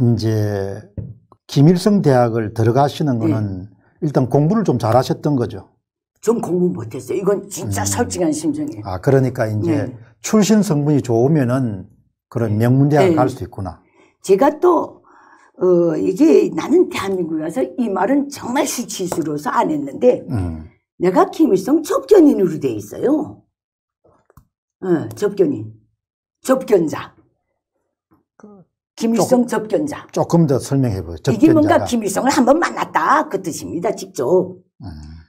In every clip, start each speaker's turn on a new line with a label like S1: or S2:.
S1: 이제 김일성 대학을 들어가시는 거는 일단 공부를 좀 잘하셨던 거죠.
S2: 좀 공부 못했어요. 이건 진짜 솔직한 심정이에요.
S1: 아 그러니까 이제
S2: 네.
S1: 출신 성분이 좋으면은 그런 명문 대학
S2: 네.
S1: 갈수 있구나.
S2: 제가 또, 어, 이게 나는 대한민국에 와서 이 말은 정말 수치스러워서 안 했는데,
S1: 음.
S2: 내가 김일성 접견인으로 돼 있어요. 어, 접견인. 접견자. 김일성 접견자.
S1: 조금 더 설명해 보요
S2: 이게 뭔가 김일성을 한번 만났다. 그 뜻입니다, 직접.
S1: 음.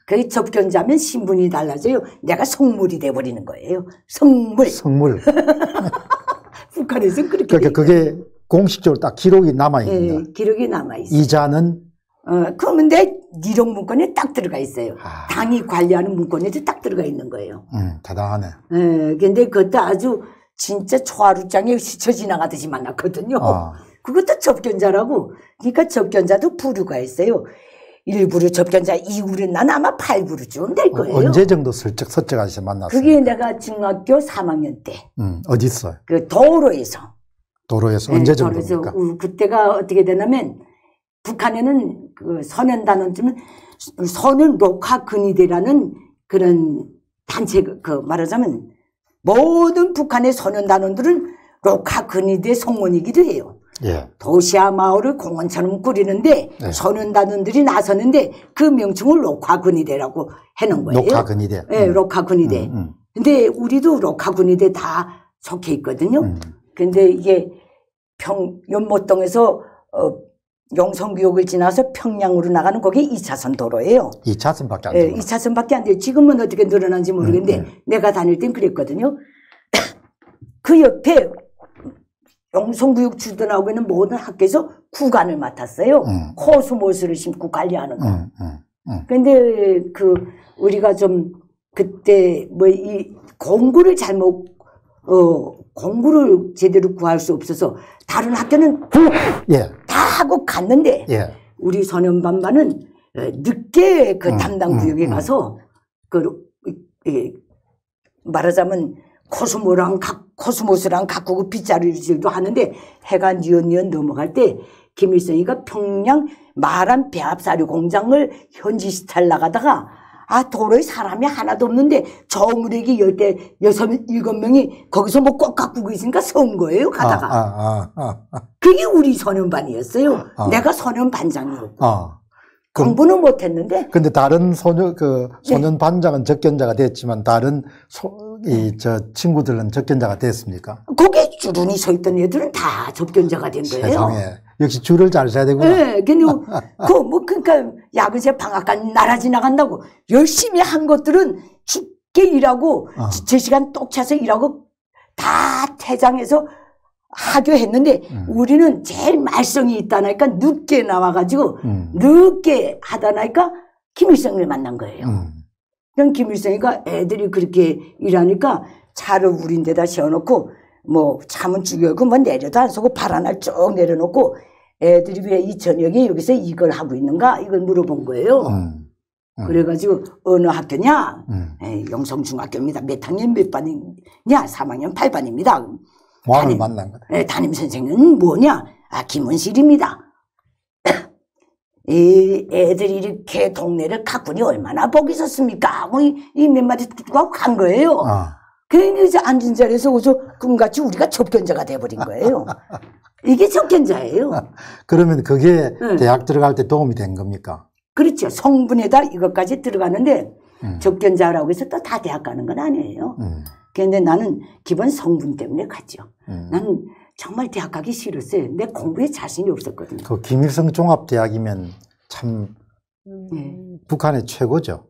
S2: 그 접견자면 신분이 달라져요. 내가 성물이 돼 버리는 거예요. 성물.
S1: 성물.
S2: 북한에서는 그렇게.
S1: 그러니까
S2: 돼
S1: 그게 공식적으로 딱 기록이 남아
S2: 있어요.
S1: 있는
S2: 예,
S1: 다
S2: 기록이 남아 있어요.
S1: 이자는
S2: 어, 그러면 내 기록 문건에 딱 들어가 있어요.
S1: 아.
S2: 당이 관리하는 문건에도 딱 들어가 있는 거예요.
S1: 음, 대단하네.
S2: 예, 근데 그것도 아주 진짜 초하루장에 스쳐 지나가듯이 만났거든요.
S1: 아.
S2: 그것도 접견자라고. 그러니까 접견자도 부류가 있어요. 일부러 접견자, 이부류, 난 아마 팔부류쯤 될 거예요.
S1: 언제 정도 슬쩍 서쩍하셔 만났어요?
S2: 그게 내가 중학교 3학년 때,
S1: 음, 어디 있어요?
S2: 그 도로에서.
S1: 도로에서
S2: 예,
S1: 언제
S2: 도로에서
S1: 정도입니까?
S2: 우- 그때가 어떻게 되냐면, 북한에는 그 선연단원쯤은 선은 녹화 근위대라는 그런 단체, 그 말하자면 모든 북한의 선연단원들은 녹화 근위대 성원이기도 해요.
S1: 예.
S2: 도시와 마을을 공원처럼 꾸리는데
S1: 네.
S2: 선연단원들이 나서는데 그 명칭을 녹화군이대라고 해놓은 거예요.
S1: 녹화근이대.
S2: 예,
S1: 음.
S2: 녹화군이대.
S1: 음, 음,
S2: 근데 우리도 녹화군이대 다 속해 있거든요.
S1: 음.
S2: 근데 이게 평 연못동에서 어, 용성교육을 지나서 평양으로 나가는 거기 2차선 도로예요.
S1: 이 차선밖에 안
S2: 예,
S1: 되구나.
S2: 2차선밖에 안 돼요. 지금은 어떻게 늘어난지 모르겠는데
S1: 음,
S2: 내가 다닐 땐 그랬거든요. 그 옆에 용성교육 주둔하고 있는 모든 학교에서 구간을 맡았어요.
S1: 음.
S2: 코스모스를 심고 관리하는 거.
S1: 음, 음, 음.
S2: 근데 그 우리가 좀 그때 뭐 이 공구를 잘못 어 공구를 제대로 구할 수 없어서 다른 학교는
S1: 예,
S2: 다 하고 갔는데
S1: 예.
S2: 우리 소년반반은 어, 늦게 그
S1: 음,
S2: 담당
S1: 음,
S2: 구역에
S1: 음.
S2: 가서 그 말하자면 코스모랑 가, 코스모스랑 가꾸고 빗자루질도 하는데 해가 뉘엿뉘엿 넘어갈 때 김일성이가 평양 마란 배합사료 공장을 현지 시탈 나가다가 아 도로에 사람이 하나도 없는데 저무래기 열대 여섯 일곱 명이 거기서 뭐꼭 가꾸고 있으니까 선 거예요 가다가
S1: 아, 아, 아, 아,
S2: 그게 우리 소년반이었어요.
S1: 아.
S2: 내가 소년반장이었고
S1: 아.
S2: 공부는 못했는데
S1: 근데 다른 소녀 그
S2: 네.
S1: 소년 반장은 적견자가 됐지만 다른 소, 이 저 친구들은 적견자가 됐습니까?
S2: 거기에 주run이 서 있던 애들은 다 접견자가 된 거예요.
S1: 세상에 역시 줄을 잘 서야 되구나.
S2: 네, 근데 그뭐 그러니까 야근 새 방학간 나라 지나간다고 열심히 한 것들은 죽게 일하고
S1: 어.
S2: 제 시간 똑 차서 일하고 다 퇴장해서 하교했는데
S1: 음.
S2: 우리는 제일 말썽이 있다니까 늦게 나와가지고
S1: 음,
S2: 늦게 하다니까 김일성을 만난 거예요.
S1: 음,
S2: 그럼 김일성이가 애들이 그렇게 일하니까 차를 우린 데다 세워놓고 뭐 차문 죽여고 뭐 내려도 안 서고 발 하나 쭉 내려놓고 애들이 왜 이 저녁에 여기서 이걸 하고 있는가 이걸 물어본 거예요.
S1: 음, 음.
S2: 그래가지고 어느 학교냐?
S1: 음.
S2: 에이, 영성중학교입니다. 몇 학년 몇 반이냐? 3학년 8반입니다.
S1: 왕을. 만난 거다.
S2: 에, 담임 선생은 뭐냐? 아, 김은실입니다. 이 애들이 이렇게 동네를 가꾸니 얼마나 복이 있었습니까? 뭐, 이, 이몇 마디 듣고 간 거예요.
S1: 아,
S2: 그러니 이제 앉은 자리에서 오서 꿈같이 우리가 접견자가 돼버린 거예요. 이게 접견자예요.
S1: 그러면 그게
S2: 네.
S1: 대학 들어갈 때 도움이 된 겁니까?
S2: 그렇죠. 성분에다 이것까지 들어가는데
S1: 음,
S2: 접견자라고 해서 또 다 대학 가는 건 아니에요.
S1: 음,
S2: 그런데 나는 기본 성분 때문에 갔죠.
S1: 음.
S2: 나는 정말 대학 가기 싫었어요. 내 공부에 자신이 없었거든요.
S1: 그 김일성 종합대학이면 참
S2: 네.
S1: 북한의 최고죠.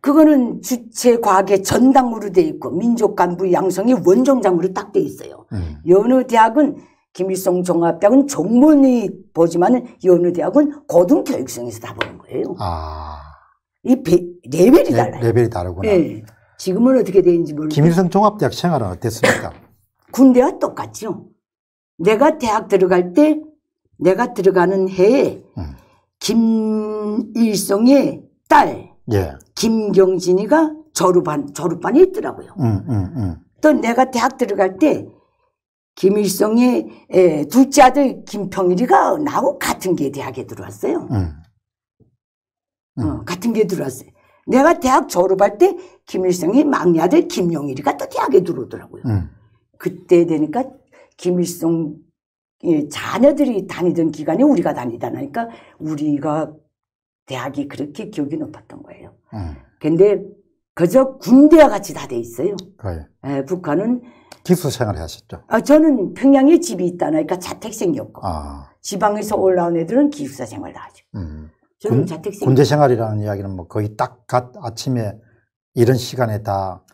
S2: 그거는 주체 과학의 전당으로 돼 있고 민족 간부 양성이 원종장으로 딱 돼 있어요.
S1: 음,
S2: 여느 대학은 김일성 종합대학은 종문이 보지만은 여느 대학은 고등교육성에서 다 보는 거예요.
S1: 아,
S2: 이 배- 레벨이
S1: 레,
S2: 달라요.
S1: 레벨이 다르구나.
S2: 예. 지금은 어떻게 되는지 모르겠는데
S1: 김일성 종합대학 생활은 어땠습니까?
S2: 군대와 똑같죠. 내가 대학 들어갈 때 내가 들어가는 해에
S1: 음.
S2: 김일성의 딸
S1: 예,
S2: 김경진이가 졸업반 졸업반이 있더라고요.
S1: 음, 음, 음.
S2: 또 내가 대학 들어갈 때 김일성의 에, 둘째 아들 김평일이가 나하고 같은 게 대학에 들어왔어요.
S1: 음. 음.
S2: 어, 같은 게 들어왔어요. 내가 대학 졸업할 때 김일성의 막내 아들 김용일이가 또 대학에 들어오더라고요.
S1: 음.
S2: 그때 되니까 김일성 의 자녀들이 다니던 기간에 우리가 다니다 나니까 우리가 대학이 그렇게 기억이 높았던 거예요.
S1: 음.
S2: 근데 그저 군대와 같이 다 돼 있어요.
S1: 그래.
S2: 에, 북한은
S1: 기숙 생활을 하셨죠.
S2: 아, 저는 평양에 집이 있다니까 자택생이었고
S1: 아,
S2: 지방에서 올라온 애들은 기숙사 생활 다 하죠.
S1: 음.
S2: 저는
S1: 군-
S2: 자택생.
S1: 군대 생활이라는 이야기는 뭐 거의 딱 갓 아침에 이런 시간에 다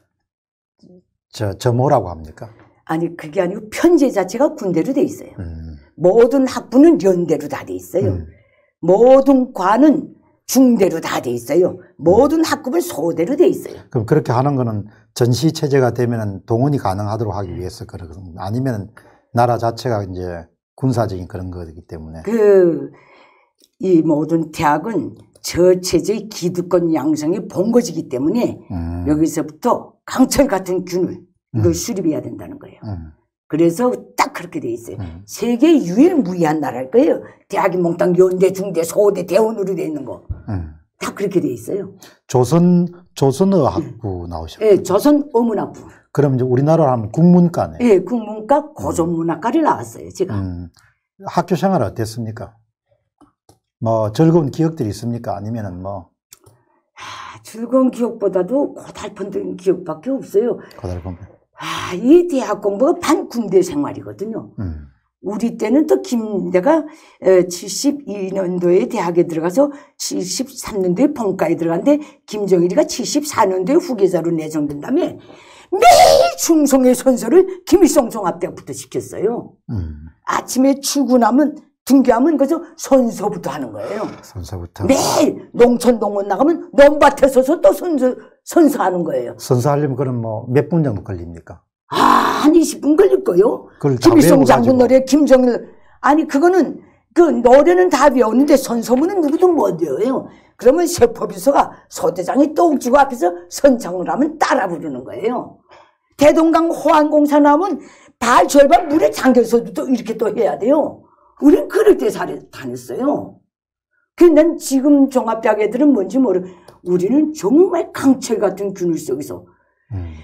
S1: 저, 점호라고 합니까?
S2: 아니 그게 아니고 편제 자체가 군대로 돼 있어요.
S1: 음.
S2: 모든 학부는 연대로 다 돼 있어요.
S1: 음.
S2: 모든 과는 중대로 다 돼 있어요. 모든 학급은 소대로 돼 있어요.
S1: 그럼 그렇게 하는 거는 전시 체제가 되면은 동원이 가능하도록 하기 위해서 그러거든요. 아니면 나라 자체가 이제 군사적인 그런 거기 때문에.
S2: 그, 이 모든 대학은 저체제의 기득권 양성의 본거지기 때문에
S1: 음.
S2: 여기서부터 강철 같은 균을 이걸
S1: 음.
S2: 수립해야 된다는 거예요.
S1: 음.
S2: 그래서 딱 그렇게 돼 있어요.
S1: 음.
S2: 세계 유일무이한 나라일 거예요. 대학이 몽땅 연대, 중대, 소대, 대원으로 돼 있는 거.
S1: 음.
S2: 다 그렇게 돼 있어요.
S1: 조선 조선어 학부 나오셨고.
S2: 예, 조선 어문학부.
S1: 그럼 이제 우리나라로 하면 국문과네.
S2: 예, 국문과 고전문학과를 나왔어요, 제가.
S1: 음. 학교 생활 어땠습니까? 뭐 즐거운 기억들이 있습니까? 아니면은 뭐
S2: 아, 즐거운 기억보다도 고달픈 기억밖에 없어요.
S1: 고달픈.
S2: 아, 이 대학 공부가 반 군대 생활이거든요.
S1: 음.
S2: 우리 때는 또 김, 내가 72년도에 대학에 들어가서 73년도에 본과에 들어갔는데 김정일이가 74년도에 후계자로 내정된 다음에 매일 충성의 선서를 김일성 종합대학부터 시켰어요.
S1: 음.
S2: 아침에 출근하면 등교하면 그저 선서부터 하는 거예요.
S1: 선서부터.
S2: 매일 농촌동원 나가면 논밭에 서서 또 선서, 선서하는 거예요.
S1: 선서하려면 그럼 뭐 몇 분 정도 걸립니까?
S2: 아, 한 20분 걸릴 거요. 김일성 장군. 노래, 김정일. 아니, 그거는, 그 노래는 다 외우는데 선서문은 누구도 못 외워요. 그러면 세포비서가 소대장이 똑지고 앞에서 선창을 하면 따라 부르는 거예요. 대동강 호안공사 나오면 발 절반 물에 잠겨서도 또 이렇게 또 해야 돼요. 우린 그럴 때 살- 다녔어요. 근데 난 지금 종합대학 애들은 뭔지 모르. 우리는 정말 강철 같은 균일 속에서
S1: 음.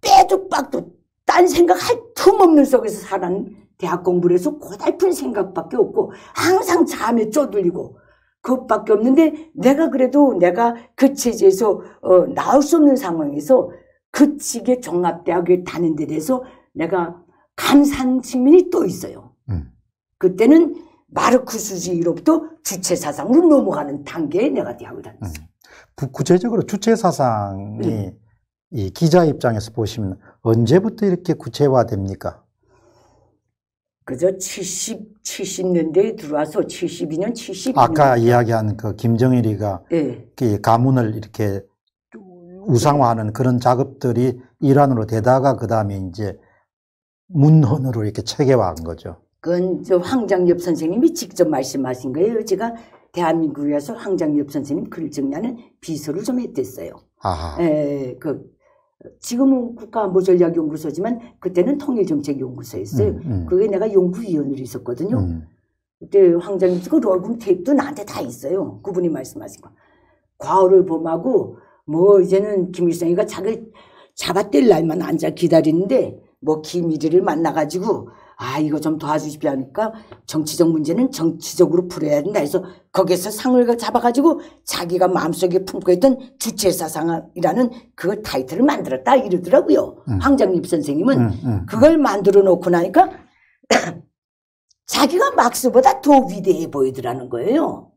S2: 빼도 빡도 딴 생각 할 틈 없는 속에서 살아는 대학 공부를 해서 고달픈 생각밖에 없고 항상 잠에 쪼들리고 그것밖에 없는데 내가 그래도 내가 그 체제에서 어, 나올 수 없는 상황에서 그 측의 종합대학에 다닌 데 대해서 내가 감사한 측면이 또 있어요.
S1: 음.
S2: 그때는 마르크스주의로부터 주체 사상으로 넘어가는 단계에 내가 대학을 다녔어요.
S1: 구- 구체적으로 주체 사상이
S2: 음.
S1: 이 기자 입장에서 보시면 언제부터 이렇게 구체화됩니까?
S2: 그저 70, 70년대에 들어와서 72년, 72년.
S1: 아까 이야기한 그 김정일이가
S2: 예.
S1: 그 가문을 이렇게 우상화하는 그런 작업들이 일환으로 되다가 그 다음에 이제 문헌으로 이렇게 체계화한 거죠.
S2: 그건 저 황장엽 선생님이 직접 말씀하신 거예요. 제가 대한민국에 와서 황장엽 선생님 글 정리하는 비서를 좀 했댔어요.
S1: 아하.
S2: 에, 그, 지금은 국가안보전략연구소지만 그때는 통일정책연구소였어요.
S1: 음, 음.
S2: 그게 내가 연구위원으로 있었거든요.
S1: 음,
S2: 그때 황장엽 그 롤금 테이프도 나한테 다 있어요. 그분이 말씀하신 거. 과거를 범하고 뭐 이제는 김일성이가 자기 잡아뗄 날만 앉아 기다리는데 뭐 김일이를 만나가지고 아 이거 좀 도와주십시오 하니까 정치적 문제는 정치적으로 풀어야 된다 해서 거기서 상을 잡아가지고 자기가 마음속에 품고 있던 주체사상이라는 그 타이틀을 만들었다 이러더라고요.
S1: 음.
S2: 황장립 선생님은
S1: 음, 음.
S2: 그걸 만들어 놓고 나니까 자기가 막스보다 더 위대해 보이더라는 거예요.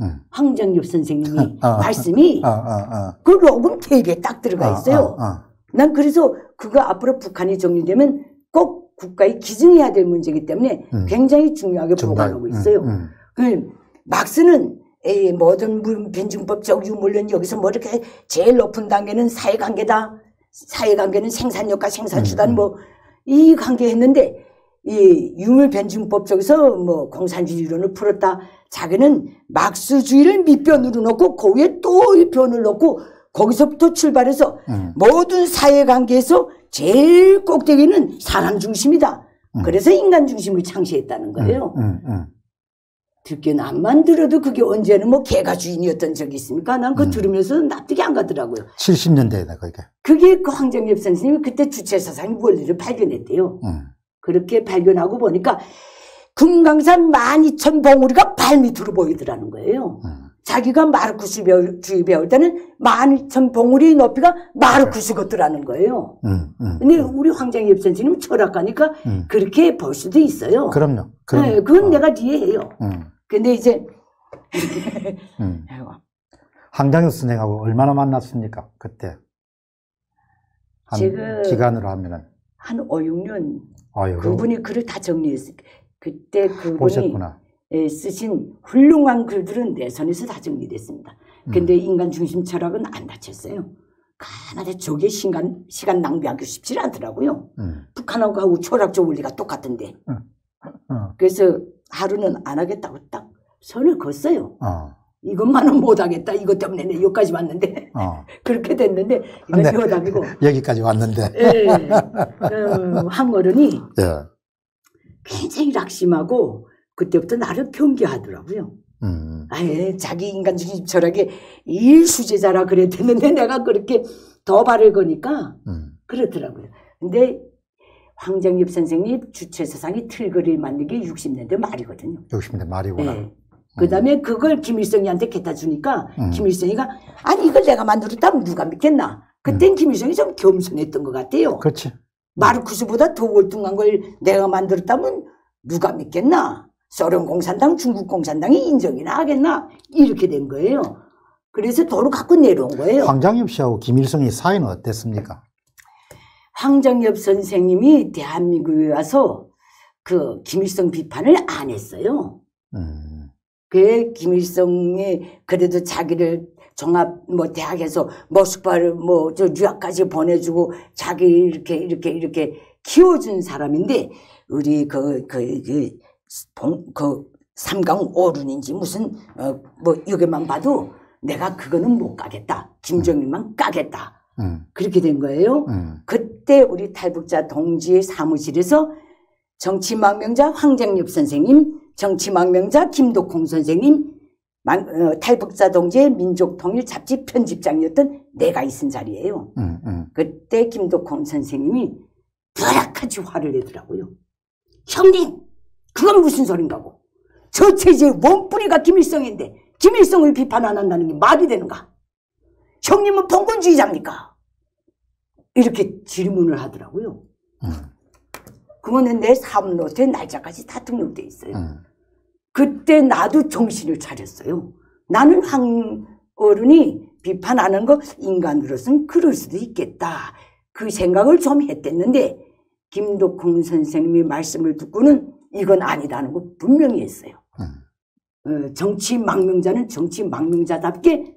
S1: 음.
S2: 황정엽 선생님이
S1: 아, 아,
S2: 말씀이
S1: 아, 아, 아.
S2: 그 로금 테이프에 딱 들어가 있어요.
S1: 아, 아,
S2: 난 그래서 그거 앞으로 북한이 정리되면 꼭 국가에 기증해야 될 문제이기 때문에
S1: 음.
S2: 굉장히 중요하게
S1: 정말,
S2: 보관하고 있어요.
S1: 음, 음.
S2: 그 막스는 에이, 모든 문- 변증법적 유물론 여기서 뭐 이렇게 제일 높은 단계는 사회관계다. 사회관계는 생산력과 생산수단
S1: 음, 음.
S2: 뭐이 관계 했는데 이 유물 변증법 쪽에서 뭐 공산주의 이론을 풀었다. 자기는 막스주의를 밑변으로 놓고 그 위에 또이 변을 놓고 거기서부터 출발해서
S1: 음.
S2: 모든 사회관계에서 제일 꼭대기는 사람 중심이다.
S1: 음.
S2: 그래서 인간 중심을 창시했다는 거예요.
S1: 음, 음.
S2: 듣기는 안만 들어도 그게 언제는 뭐 개가 주인이었던 적이 있습니까? 난 그거
S1: 음.
S2: 들으면서 납득이 안 가더라고요.
S1: 70년대에다 그게.
S2: 그게 그 황정엽 선생님이 그때 주체사상의 원리를 발견했대요.
S1: 음.
S2: 그렇게 발견하고 보니까 금강산 만이천 봉우리가 발밑으로 보이더라는 거예요.
S1: 음.
S2: 자기가 마르쿠스 주의 배울 때는 만이천 봉우리 높이가 마르쿠스 같더라는 거예요.
S1: 음, 음,
S2: 근데 우리 황정엽 선생님은 철학가니까
S1: 음.
S2: 그렇게 볼 수도 있어요.
S1: 그럼요. 그럼,
S2: 네, 그건
S1: 어,
S2: 내가 이해해요.
S1: 음,
S2: 근데 이제
S1: 음. 황장엽 선생하고 얼마나 만났습니까? 그때. 한
S2: 제가-
S1: 기간으로 하면은.
S2: 한 5, 6년
S1: 아유,
S2: 그분이 글을 다 정리했어요. 그때 그분이
S1: 보셨구나.
S2: 예, 쓰신 훌륭한 글들은 내 손에서 다 정리됐습니다. 근데
S1: 음.
S2: 인간 중심 철학은 안 다쳤어요. 가나다 저게 시간, 시간 낭비하기 쉽지 않더라고요.
S1: 음.
S2: 북한하고 철학적 원리가 똑같은데.
S1: 어,
S2: 그래서 하루는 안 하겠다고 딱 선을 걷어요.
S1: 어,
S2: 이것만은 못 하겠다. 이것 때문에 내 여기까지 왔는데.
S1: 어.
S2: 그렇게 됐는데 이건
S1: 네.
S2: 여담이고.
S1: 여기까지 왔는데.
S2: 예. 그 황어른이
S1: 예.
S2: 굉장히 낙심하고 그때부터 나를 경계하더라고요.
S1: 음,
S2: 아예 자기 인간 중심 철학의 일수제자라 그랬는데 내가 그렇게 더 발을 거니까
S1: 음,
S2: 그렇더라고요. 근데 황정엽 선생님 주체 사상이 틀거리를 만든 게 60년대 말이거든요.
S1: 60년대 말이구나.
S2: 네. 그 다음에 그걸 김일성이한테 갖다 주니까
S1: 음.
S2: 김일성이가 아니 이걸 내가 만들었다면 누가 믿겠나. 그땐 김일성이 좀 겸손했던 것 같아요.
S1: 그렇지.
S2: 마르쿠스보다 더 월등한 걸 내가 만들었다면 누가 믿겠나? 소련 공산당, 중국 공산당이 인정이나 하겠나? 이렇게 된 거예요. 그래서 도로 갖고 내려온 거예요.
S1: 황장엽 씨하고 김일성의 사이는 어땠습니까?
S2: 황정엽 선생님이 대한민국에 와서 그 김일성 비판을 안 했어요.
S1: 음,
S2: 그 김일성이 그래도 자기를 종합 뭐 대학에서 모스크바를 뭐 저 유학까지 보내주고 자기 이렇게 이렇게 이렇게 키워준 사람인데 우리 그그 그 그 삼강 오륜인지 무슨 어 뭐 여기만 봐도 내가 그거는 못 가겠다 김정일만 까겠다
S1: 음,
S2: 그렇게 된 거예요.
S1: 음,
S2: 그때 우리 탈북자 동지의 사무실에서 정치망명자 황정엽 선생님, 정치망명자 김덕홍 선생님, 망- 어, 탈북자 동지의 민족통일 잡지 편집장이었던 내가 있은 자리예요.
S1: 음, 음.
S2: 그때 김덕홍 선생님이 부락하지 화를 내더라고요. 형님, 그건 무슨 소린가고? 저 체제의 원뿌리가 김일성인데 김일성을 비판 안 한다는 게 말이 되는가? 형님은 봉건주의자입니까? 이렇게 질문을 하더라고요.
S1: 음,
S2: 그거는 내 사업노트에 날짜까지 다 등록돼 있어요.
S1: 음.
S2: 그때 나도 정신을 차렸어요. 나는 황 어른이 비판하는 거 인간으로서는 그럴 수도 있겠다. 그 생각을 좀 했댔는데 김덕홍 선생님의 말씀을 듣고는 이건 아니다는 거 분명히 했어요.
S1: 음.
S2: 어, 정치 망명자는 정치 망명자답게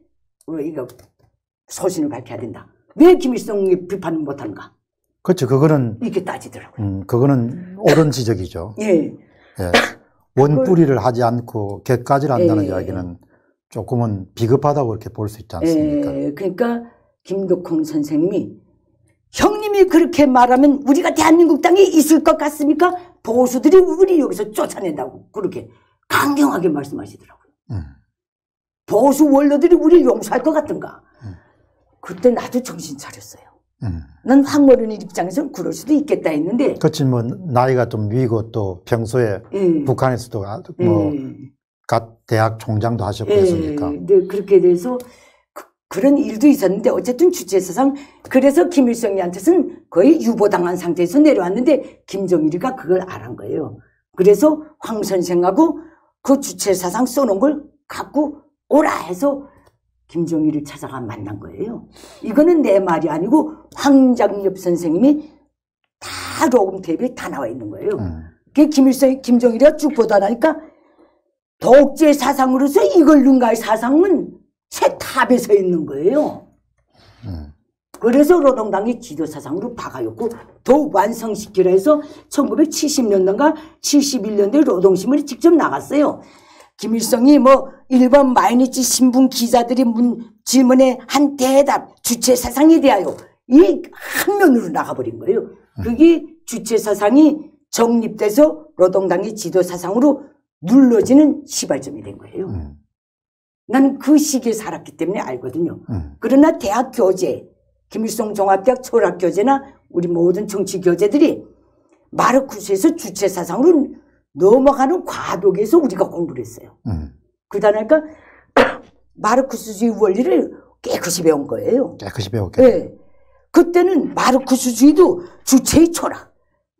S2: 어, 이거 소신을 밝혀야 된다. 왜 김일성의 비판을 못하는가?
S1: 그렇죠. 그거는,
S2: 이렇게 따지더라고요.
S1: 음, 그거는 옳은 지적이죠.
S2: 예.
S1: 예. 원뿌리를 하지 않고 객가지를 한다는
S2: 예.
S1: 이야기는 조금은 비겁하다고 이렇게 볼 수 있지 않습니까?
S2: 예, 그러니까 김덕홍 선생님이 형님이 그렇게 말하면 우리가 대한민국 땅에 있을 것 같습니까? 보수들이 우리 여기서 쫓아낸다고 그렇게 강경하게 말씀하시더라고요.
S1: 음,
S2: 보수 원로들이 우리를 용서할 것 같은가?
S1: 음.
S2: 그때 나도 정신 차렸어요.
S1: 음.
S2: 난 황어른 입장에서는 그럴 수도 있겠다 했는데
S1: 그렇지, 뭐, 나이가 좀 위고 또 평소에
S2: 예,
S1: 북한에서도 아- 뭐,
S2: 예.
S1: 갓 대학 총장도 하셨고
S2: 예,
S1: 했으니까.
S2: 네, 그렇게 돼서 그, 런 일도 있었는데 어쨌든 주체사상 그래서 김일성이한테는 거의 유보당한 상태에서 내려왔는데 김정일이가 그걸 알한 거예요. 그래서 황 선생하고 그 주체사상 써놓은 걸 갖고 오라 해서 김정일을 찾아가 만난 거예요. 이거는 내 말이 아니고 황장엽 선생님이 다 녹음 테이프에 다 나와 있는 거예요.
S1: 음,
S2: 그 김일성, 김정일이가 쭉 보다 나니까 독재 사상으로서 이걸 능가할 사상은 새 탑에 서 있는 거예요.
S1: 음,
S2: 그래서 노동당이 지도 사상으로 박아였고 더욱 완성시키려 해서 1970년대인가 71년도에 노동신문이 직접 나갔어요. 김일성이 뭐 일본 마이니치 신분 기자들이 문 질문에 한 대답 주체 사상에 대하여 이 한 면으로 나가버린 거예요. 그게 주체 사상이 정립돼서 노동당의 지도 사상으로 눌러지는 시발점이 된 거예요.
S1: 음,
S2: 나는 그 시기에 살았기 때문에 알거든요.
S1: 음,
S2: 그러나 대학 교재, 김일성 종합대학 철학 교재나 우리 모든 정치 교재들이 마르쿠스에서 주체 사상으로 넘어가는 과도기에서 우리가 공부를 했어요.
S1: 음.
S2: 그다음에 마르쿠스주의 원리를 깨끗이 배운 거예요.
S1: 깨끗이 배웠게.
S2: 예. 그때는 마르쿠스주의도 주체의 철학.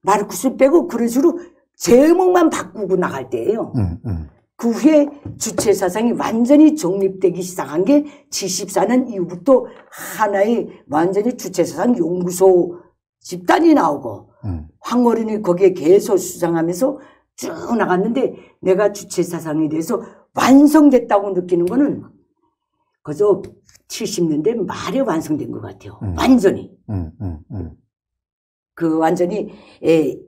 S2: 마르쿠스 빼고 그런 식으로 제목만 바꾸고 나갈 때예요.
S1: 음, 음.
S2: 그 후에 주체 사상이 완전히 정립되기 시작한 게 74년 이후부터 하나의 완전히 주체 사상 연구소 집단이 나오고
S1: 음.
S2: 황어른이 거기에 계속 수상하면서 쭉 나갔는데 내가 주체 사상에 대해서 완성됐다고 느끼는 거는 그저 70년대 말에 완성된 것 같아요.
S1: 음.
S2: 완전히.
S1: 음, 음, 음.
S2: 그 완전히 에,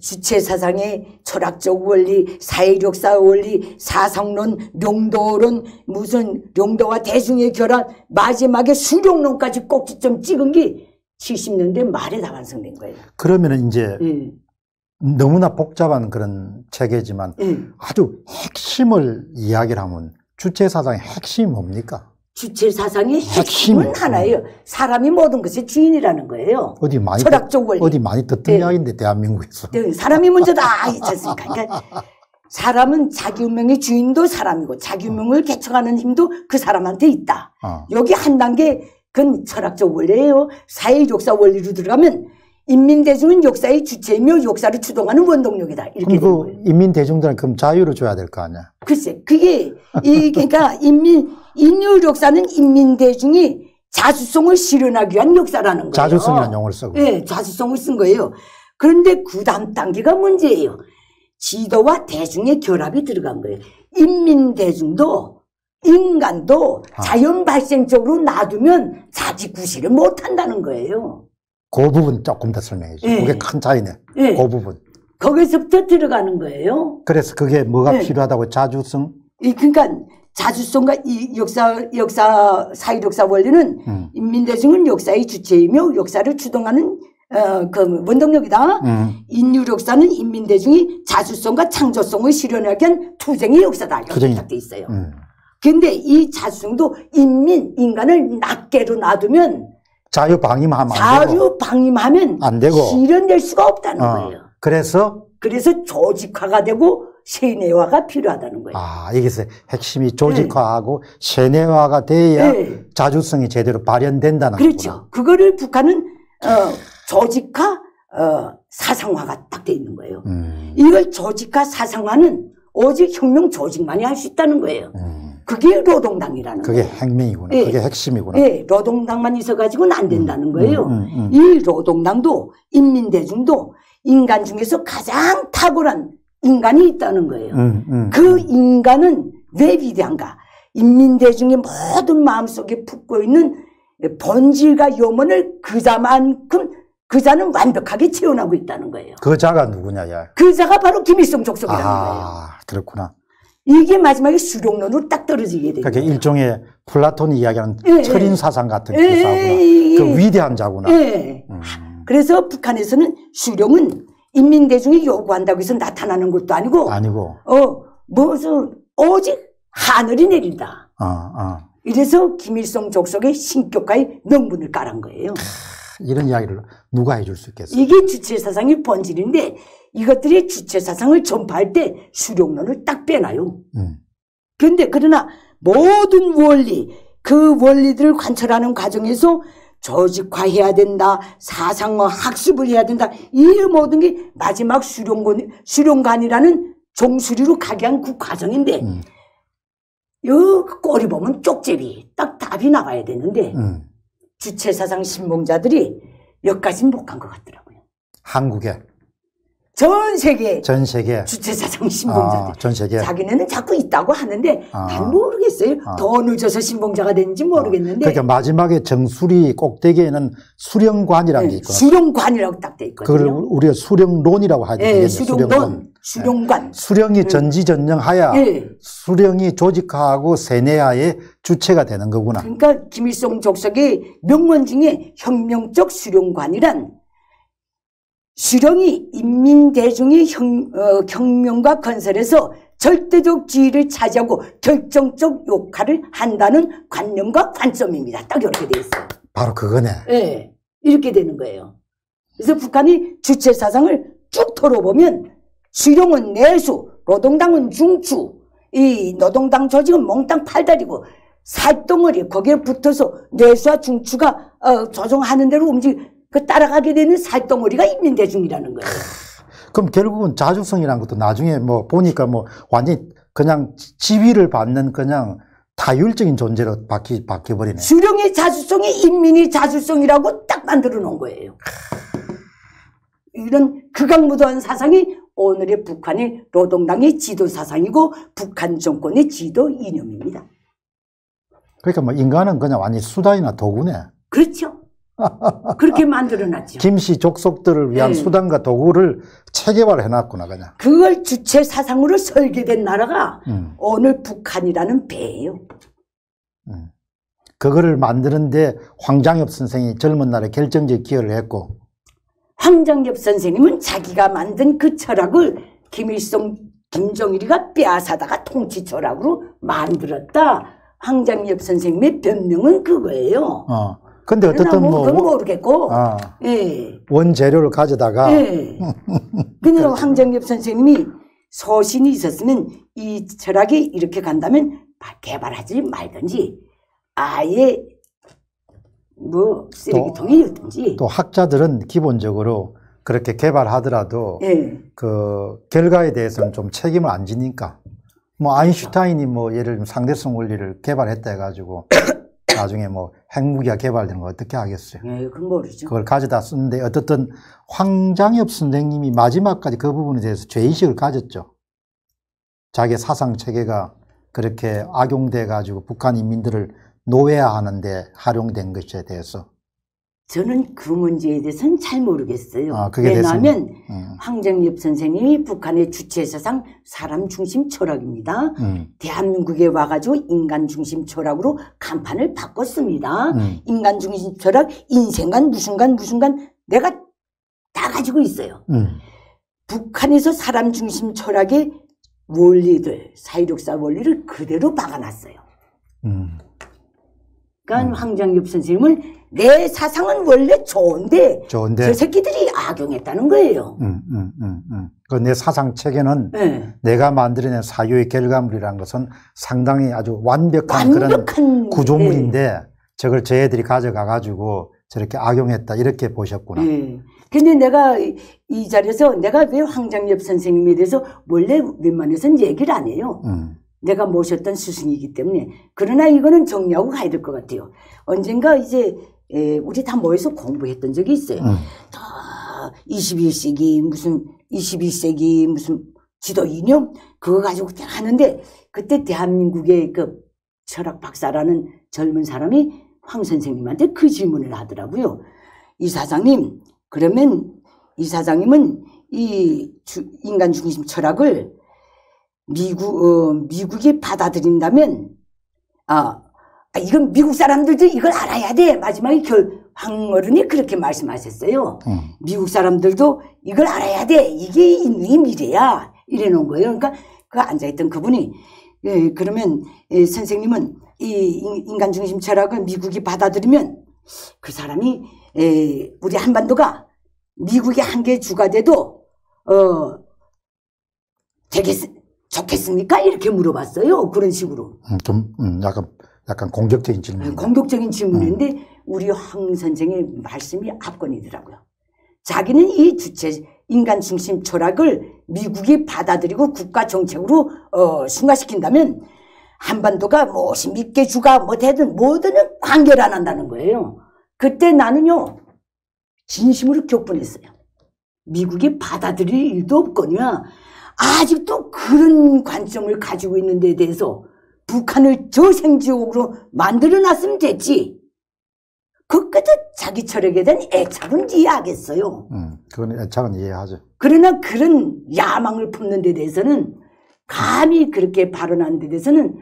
S2: 주체 사상의 철학적 원리, 사회력사 원리, 사상론, 용도론, 무슨 용도와 대중의 결합, 마지막에 수령론까지 꼭지점 찍은 게 70년대 말에 다 완성된 거예요.
S1: 그러면은 이제
S2: 예,
S1: 너무나 복잡한 그런 체계지만
S2: 예.
S1: 아주 핵심을 이야기를 하면 주체 사상의 핵심이 뭡니까?
S2: 주체 사상의
S1: 핵심이
S2: 핵심은 하나예요. 사람이 모든 것의 주인이라는 거예요.
S1: 어디 많이
S2: 철학적 원리.
S1: 듣, 어디 많이 듣던
S2: 예.
S1: 이야기인데 대한민국에서
S2: 네, 사람이 먼저다 있지 않습니까? 그러니까 사람은 자기 운명의 주인도 사람이고 자기 운명을 개척하는 힘도 그 사람한테 있다.
S1: 어.
S2: 여기 한 단계 그건 철학적 원리예요. 사회 역사 원리로 들어가면 인민대중은 역사의 주체이며 역사를 추동하는 원동력이다. 이렇게
S1: 그럼 그
S2: 거예요.
S1: 인민 대중들은 그럼 자유를 줘야 될 거 아니야?
S2: 글쎄, 그게 이 그러니까 인민 인류 역사는 인민대중이 자주성을 실현하기 위한 역사라는 거예요.
S1: 자주성이라는 용어를 쓰고.
S2: 네, 자주성을 쓴 거예요. 그런데 그 다음 단계가 문제예요. 지도와 대중의 결합이 들어간 거예요. 인민대중도 인간도
S1: 아.
S2: 자연 발생적으로 놔두면 자지구실을 못 한다는 거예요.
S1: 그 부분 조금 더 설명해 줘.
S2: 예.
S1: 그게 큰 차이네.
S2: 예.
S1: 그 부분.
S2: 거기서부터 들어가는 거예요.
S1: 그래서 그게 뭐가
S2: 예.
S1: 필요하다고 자주성?
S2: 이 그러니까 자주성과 이 역사 역사 사회 역사 원리는
S1: 음.
S2: 인민대중은 역사의 주체이며 역사를 추동하는 어, 그 원동력이다.
S1: 음.
S2: 인류 역사는 인민대중이 자주성과 창조성을 실현하기 위한 투쟁의 역사다. 이렇게
S1: 투쟁이.
S2: 딱돼 있어요.
S1: 음.
S2: 근데 이 자주성도 인민, 인간을 낱개로 놔두면
S1: 자유 방임하면 안.
S2: 자유 방임하면
S1: 안 되고.
S2: 실현될 수가 없다는
S1: 어.
S2: 거예요.
S1: 그래서
S2: 그래서 조직화가 되고 세뇌화가 필요하다는 거예요.
S1: 아 여기서 핵심이 조직화하고 세뇌화가 돼야
S2: 네.
S1: 자주성이 제대로 발현된다는
S2: 그렇죠.
S1: 거구나.
S2: 그거를 북한은 어, 조직화, 어, 사상화가 딱 돼 있는 거예요.
S1: 음.
S2: 이걸 조직화, 사상화는 오직 혁명 조직만이 할 수 있다는 거예요.
S1: 음.
S2: 그게 노동당이라는
S1: 그게
S2: 거예요.
S1: 핵명이구나.
S2: 예.
S1: 그게 핵심이구나.
S2: 예, 노동당만 있어가지고는 안 된다는 거예요.
S1: 음, 음, 음.
S2: 이 노동당도 인민대중도 인간 중에서 가장 탁월한 인간이 있다는 거예요.
S1: 음, 음.
S2: 그 인간은 왜 위대한가? 인민대중의 모든 마음속에 품고 있는 본질과 요문을 그자만큼 그자는 완벽하게 채워나고 있다는 거예요.
S1: 그 자가 누구냐, 야.
S2: 그자가 바로 김일성 족속이라는 거예요.
S1: 아, 그렇구나.
S2: 이게 마지막에 수령론으로 딱 떨어지게 되는
S1: 그게
S2: 거예요.
S1: 일종의 플라톤이 이야기하는
S2: 예,
S1: 철인
S2: 예.
S1: 사상 같은
S2: 예,
S1: 그 사구나.
S2: 예,
S1: 그
S2: 예.
S1: 위대한 자구나.
S2: 예.
S1: 음.
S2: 그래서 북한에서는 수령은 인민대중이 요구한다고 해서 나타나는 것도 아니고,
S1: 아니고,
S2: 어, 무슨, 오직 하늘이 내린다.
S1: 어, 어.
S2: 이래서 김일성 족속의 신격화의 명분을 깔은 거예요.
S1: 이런 이야기를 누가 해줄 수 있겠어?
S2: 이게 주체 사상의 본질인데 이것들이 주체 사상을 전파할 때 수령론을 딱 빼놔요.
S1: 음.
S2: 그런데 그러나 모든 원리 그 원리들을 관철하는 과정에서 조직화해야 된다, 사상과 학습을 해야 된다. 이 모든 게 마지막 수령관 수령관이라는 종수리로 가게 한 그 과정인데
S1: 음.
S2: 요 꼬리 보면 쪽제비 딱 답이 나가야 되는데
S1: 음.
S2: 주체 사상 신봉자들이 여기까지는 못 간 것 같더라고요.
S1: 한국에,
S2: 전 세계
S1: 전 세계,
S2: 주체 사상 신봉자들.
S1: 아, 전 세계.
S2: 자기네는 자꾸 있다고 하는데
S1: 아.
S2: 난 모르겠어요.
S1: 아.
S2: 더 늦어서 신봉자가 됐는지 모르겠는데
S1: 그러니까 마지막에 정수리 꼭대기에는 수령관이라는 게
S2: 예,
S1: 있구나.
S2: 수령관이라고 딱돼
S1: 그걸
S2: 있거든요.
S1: 우리가 수령론이라고 하죠.
S2: 예,
S1: 되겠네,
S2: 수령론, 수령관.
S1: 수령이 전지전능하야
S2: 예.
S1: 수령이 조직화하고 세뇌하의 주체가 되는 거구나.
S2: 그러니까 김일성 족속의 명문 중에 혁명적 수령관이란 수령이 인민대중의 혁, 어, 혁명과 건설에서 절대적 지위를 차지하고 결정적 역할을 한다는 관념과 관점입니다. 딱 이렇게 돼 있어요.
S1: 바로 그거네.
S2: 예, 이렇게 되는 거예요. 그래서 북한이 주체 사상을 쭉 털어보면 수령은 내수, 노동당은 중추, 이 노동당 조직은 몽땅 팔다리고 살덩어리 거기에 붙어서 내수와 중추가 어, 조종하는 대로 움직 그 따라가게 되는 살덩어리가 인민대중이라는 거예요.
S1: 그럼 결국은 자주성이라는 것도 나중에 뭐 보니까 뭐 완전히 그냥 지위를 받는 그냥 타율적인 존재로 바뀌, 바뀌어버리네.
S2: 수령의 자주성이 인민의 자주성이라고 딱 만들어 놓은 거예요. 이런 극악무도한 사상이 오늘의 북한의 노동당의 지도 사상이고 북한 정권의 지도 이념입니다.
S1: 그러니까 뭐 인간은 그냥 완전히 수단이나 도구네.
S2: 그렇죠. 그렇게 만들어놨죠.
S1: 김씨 족속들을 위한
S2: 네.
S1: 수단과 도구를 체계화를 해놨구나 그냥.
S2: 그걸 주체 사상으로 설계된 나라가
S1: 음,
S2: 오늘 북한이라는 배예요.
S1: 음. 그거를 만드는데 황장엽 선생이 젊은 날에 결정적 기여를 했고,
S2: 황장엽 선생님은 자기가 만든 그 철학을 김일성, 김정일이가 빼앗아다가 통치 철학으로 만들었다. 황장엽 선생님의 변명은 그거예요.
S1: 어. 근데 어떻든
S2: 뭐
S1: 뭐,
S2: 그건
S1: 원-
S2: 모르겠고,
S1: 아,
S2: 예,
S1: 원재료를 가져다가,
S2: 예. 근데 황장엽 선생님이 소신이 있었으면 이 철학이 이렇게 간다면 개발하지 말든지 아예 뭐 쓰레기통이었든지,
S1: 또 학자들은 기본적으로 그렇게 개발하더라도
S2: 예,
S1: 그 결과에 대해서는 좀 책임을 안 지니까. 뭐 아인슈타인이 뭐 예를 들면 상대성 원리를 개발했다 해가지고 나중에 뭐 핵무기가 개발되는 거 어떻게 하겠어요?
S2: 예, 그건 모르죠.
S1: 그걸 가져다 쓰는데 어떻든 황장엽 선생님이 마지막까지 그 부분에 대해서 죄의식을 가졌죠. 자기 사상 체계가 그렇게 악용돼 가지고 북한 인민들을 노예화하는데 활용된 것에 대해서
S2: 저는 그 문제에 대해서는 잘 모르겠어요.
S1: 아, 그게
S2: 왜냐하면
S1: 음,
S2: 황정엽 선생님이 북한의 주체 사상 사람 중심 철학입니다.
S1: 음,
S2: 대한민국에 와가지고 인간 중심 철학으로 간판을 바꿨습니다.
S1: 음,
S2: 인간 중심 철학, 인생관, 무슨관, 무슨관 내가 다 가지고 있어요.
S1: 음,
S2: 북한에서 사람 중심 철학의 원리들, 사회력사 원리를 그대로 박아놨어요.
S1: 음.
S2: 그러니까 황정엽 선생님은 내 사상은 원래 좋은데
S1: 좋은데
S2: 저 새끼들이 악용했다는 거예요.
S1: 음, 음, 음, 음. 그내 사상 체계는
S2: 네.
S1: 내가 만들어낸 사유의 결과물이라는 것은 상당히 아주 완벽한 그런
S2: 완벽한
S1: 구조물인데 저걸 저애들이 가져가 가지고 저렇게 악용했다 이렇게 보셨구나.
S2: 네. 네. 근데 내가 이- 이 자리에서 내가 왜 황장엽 선생님에 대해서 원래 웬만해서는 얘기를 안 해요.
S1: 음,
S2: 내가 모셨던 스승이기 때문에. 그러나 이거는 정리하고 가야 될 것 같아요. 언젠가 이제 에, 우리 다 모여서 공부했던 적이 있어요.
S1: 음,
S2: 다 21세기 무슨 21세기 무슨 지도 이념 그거 가지고 그냥 하는데 그때 대한민국의 그 철학 박사라는 젊은 사람이 황 선생님한테 그 질문을 하더라고요. 이 사장님 그러면 이 사장님은 이 주- 인간 중심 철학을 미국 어, 미국이 받아들인다면 아, 아, 이건 미국 사람들도 이걸 알아야 돼 마지막에 결 황어른이 그렇게 말씀하셨어요.
S1: 음,
S2: 미국 사람들도 이걸 알아야 돼. 이게 인류의 미래야. 이래 놓은 거예요. 그러니까 그 앉아있던 그분이, 예, 그러면, 예, 선생님은 이 인- 인간 중심 철학을 미국이 받아들이면 그 사람이, 예, 우리 한반도가 미국의 한계 주가 돼도, 어, 되겠, 좋겠습니까? 이렇게 물어봤어요. 그런 식으로.
S1: 음, 좀 음, 약간 약간 공격적인 질문.
S2: 네, 공격적인 질문인데 우리 황 선생의 말씀이 압권이더라고요. 자기는 이 주체 인간 중심 철학을 미국이 받아들이고 국가 정책으로 어, 승화시킨다면 한반도가 무엇이 믿게 주가 뭐되든 뭐든 관계를 안 한다는 거예요. 그때 나는요 진심으로 격분했어요. 미국이 받아들일 일도 없거니와 아직도 그런 관점을 가지고 있는 데 대해서 북한을 저생지옥으로 만들어 놨으면 됐지. 그 끝에 자기 철학에 대한 애착은 이해하겠어요.
S1: 음, 그건 애착은 이해하죠.
S2: 그러나 그런 야망을 품는 데 대해서는 감히 그렇게 발언하는 데 대해서는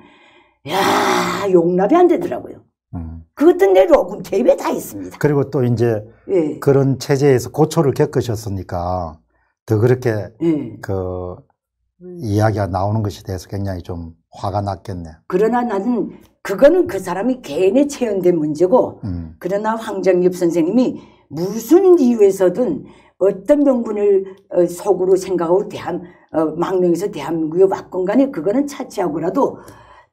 S2: 야 용납이 안 되더라고요.
S1: 음.
S2: 그것도 내 로금 개입에 다 있습니다.
S1: 그리고 또 이제
S2: 예.
S1: 그런 체제에서 고초를 겪으셨으니까 더 그렇게
S2: 예.
S1: 그 이야기가 나오는 것에 대해서 굉장히 좀 화가 났겠네.
S2: 그러나 나는 그거는 그 사람이 개인의 체현된 문제고
S1: 음.
S2: 그러나 황정엽 선생님이 무슨 이유에서든 어떤 명분을 어, 속으로 생각하고 대한 어, 망명에서 대한민국에 왔건 간에 그거는 차치하고라도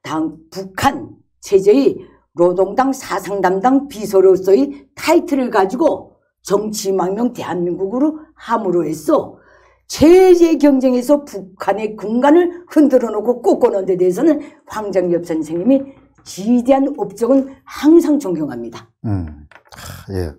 S2: 당 북한 체제의 노동당 사상 담당 비서로서의 타이틀을 가지고 정치 망명 대한민국으로 함으로 해서 체제 경쟁에서 북한의 군간을 흔들어 놓고 꺾어놓은 데 대해서는 황정엽 선생님이 지대한 업적은 항상 존경합니다.
S1: 음. 하, 예.